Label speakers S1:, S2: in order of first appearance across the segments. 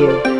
S1: you.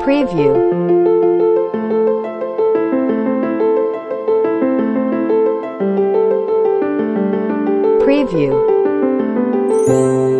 S1: Preview. Preview.